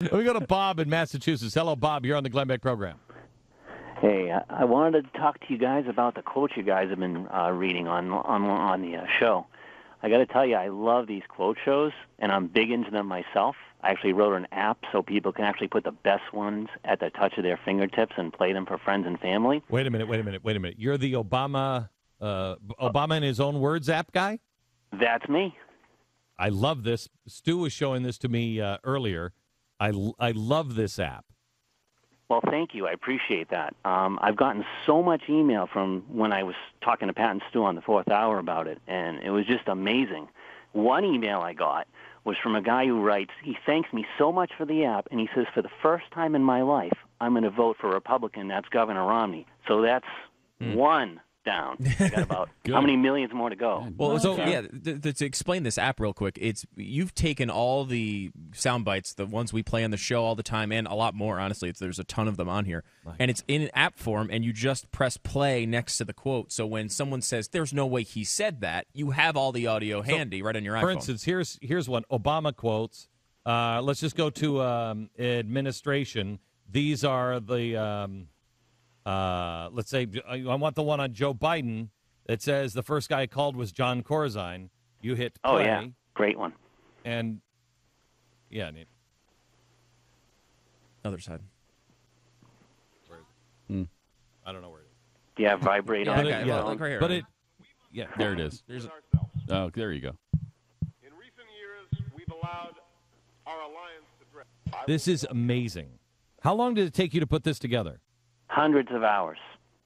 Let me go to Bob in Massachusetts. Hello, Bob. You're on the Glenn Beck program. Hey, I- I wanted to talk to you guys about the quotes you guys have been uh, reading on on on the uh, show. I got to tell you, I love these quote shows, and I'm big into them myself. I actually wrote an app so people can actually put the best ones at the touch of their fingertips and play them for friends and family. Wait a minute. Wait a minute. Wait a minute. You're the Obama, uh, Obama in his own words app guy. That's me. I love this. Stu was showing this to me uh, earlier. I I love this app. Well, thank you. I appreciate that. Um, I've gotten so much email from when I was talking to Pat and Stu on the fourth hour about it, and it was just amazing. One email I got was from a guy who writes, he thanks me so much for the app, and he says, for the first time in my life, I'm going to vote for a Republican. That's Governor Romney. So that's one down. I got about how many millions more to go? Well, so yeah, th- th- to explain this app real quick, it's you've taken all the sound bites, the ones we play on the show all the time, and a lot more. Honestly, it's, there's a ton of them on here, and it's in an app form, and you just press play next to the quote. So when someone says, "There's no way he said that," you have all the audio handy right on your iPhone. For instance, here's here's one Obama quotes. Uh, let's just go to um, administration. These are the um, uh, let's say I want the one on Joe Biden that says the first guy called was Jon Corzine. You hit play, Oh yeah, great one. and yeah, Nate. other side. I don't know where it is. Yeah, vibrate Yeah, on I it? yeah, Look- look right here. but it yeah There it is. There's a, Oh, there you go. In recent years, we've allowed our alliance to drift. this is amazing. How long did it take you to put this together? Hundreds of hours.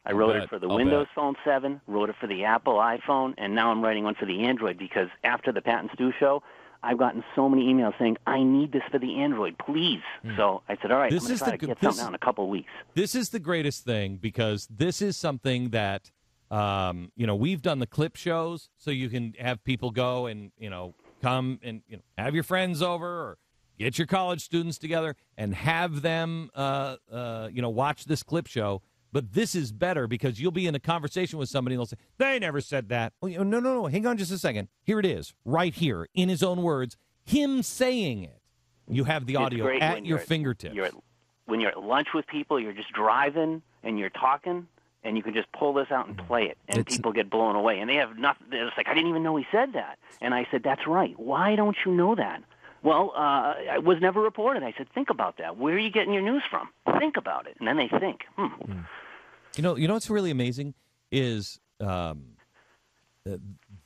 I wrote bet. it for the I'll Windows bet. Phone 7, wrote it for the Apple iPhone, and now I'm writing one for the Android because after the Pat and Stu show, I've gotten so many emails saying, I need this for the Android, please. So I said, all right, This I'm going is to try the to good- get this- something out in a couple of weeks. This is the greatest thing because this is something that um, you know we've done the clip shows, so you can have people go and you know come and you know have your friends over or get your college students together and have them uh, uh, you know watch this clip show. But this is better because you'll be in a conversation with somebody and they'll say they never said that. You no, no, no. Hang on just a second. Here it is, right here in his own words, him saying it. You have the audio at your fingertips. You're at, when you're at lunch with people, you're just driving and you're talking, and you can just pull this out and play it, and It's- people get blown away. And they have nothing. It's like I didn't even know he said that. And I said, that's right. Why don't you know that? Well, uh, it was never reported. I said, think about that. Where are you getting your news from? Think about it. And then they think, hmm. You know, you know what's really amazing is um,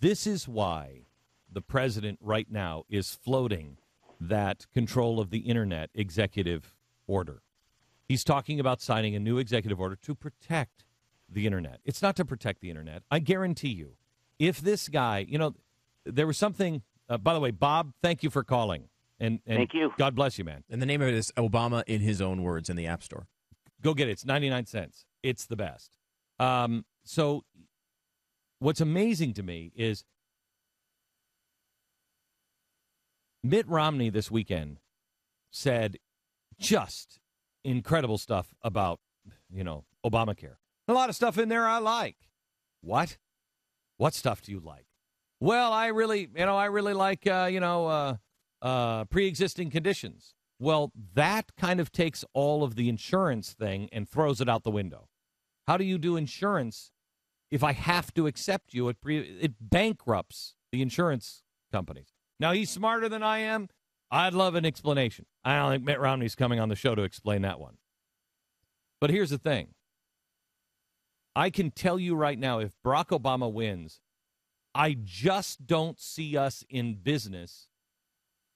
this is why the president right now is floating that control of the internet executive order. He's talking about signing a new executive order to protect the internet. It's not to protect the internet. I guarantee you, if this guy, you know, there was something. Uh, by the way, Bob, thank you for calling. And, and Thank you. God bless you, man. and the name of it is Obama in his own words in the App Store. Go get it. It's 99 cents. It's the best. Um, so, what's amazing to me is Mitt Romney this weekend said just incredible stuff about, you know, Obamacare. A lot of stuff in there I like. What? What stuff do you like? Well, I really, you know, I really like, uh, you know, uh, uh, pre-existing conditions. Well, that kind of takes all of the insurance thing and throws it out the window. How do you do insurance if I have to accept you? It, pre- it bankrupts the insurance companies. Now, he's smarter than I am. I'd love an explanation. I don't think Mitt Romney's coming on the show to explain that one. But here's the thing I can tell you right now if Barack Obama wins, I just don't see us in business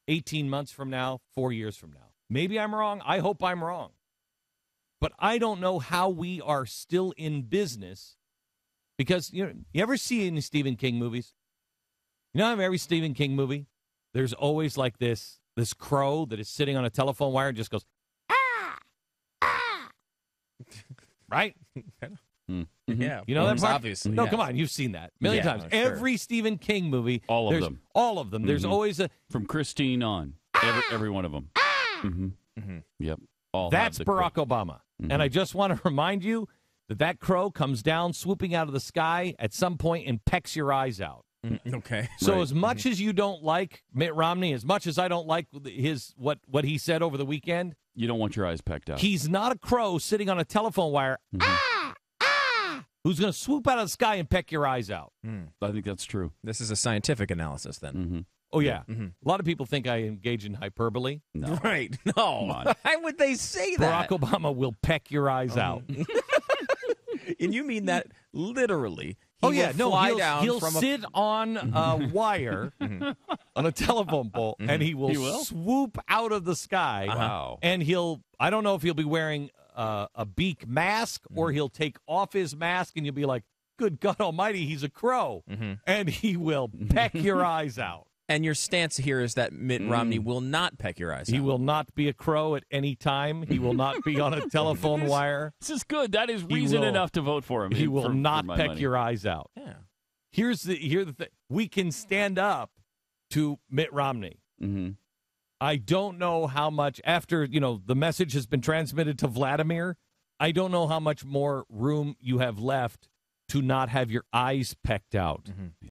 18 months from now, four years from now. Maybe I'm wrong. I hope I'm wrong. But I don't know how we are still in business because you know, you ever see any Stephen King movies? You know, in every Stephen King movie, there's always like this this crow that is sitting on a telephone wire and just goes ah ah, right? Yeah, You know that it's part? obvious. No, yeah. come on, you've seen that million Yeah, times. no, sure. Every Stephen King movie, All of them. all of them. There's Mhm. always a From Christine on, every, every one of them. hmm Mhm. Yep. All That's Barack cri- Obama. Mhm. And I just want to remind you that that crow comes down swooping out of the sky at some point and pecks your eyes out. Okay. So Right. as much as you don't like Mitt Romney, as much as I don't like his what what he said over the weekend, You don't want your eyes pecked out. he's not a crow sitting on a telephone wire. Ah, who's going to swoop out of the sky and peck your eyes out? Hmm. I think that's true. This is a scientific analysis then. hmm Oh yeah, mm-hmm. a lot of people think I engage in hyperbole. No. Right. No. on. Why would they say that? Barack Obama will peck your eyes mm-hmm. out. and you mean that literally? He oh yeah, will no, he'll, down he'll from a sit on a mm-hmm. wire on a telephone pole, and he will, He will? swoop out of the sky. Wow. And he'll, I don't know if he'll be wearing uh, a beak mask or he'll take off his mask, and you'll be like, "Good God Almighty, he's a crow," and he will peck your eyes out. And your stance here is that Mitt Romney will not peck your eyes out. He out. will not be a crow at any time. He will not be on a telephone wire. This is good. That is reason will- enough to vote for him. He for- will for not my peck money. your eyes out. Yeah. Here's the here the thing. We can stand up to Mitt Romney. Mhm. I don't know how much after, you know, the message has been transmitted to Vladimir. I don't know how much more room you have left to not have your eyes pecked out. Mm-hmm.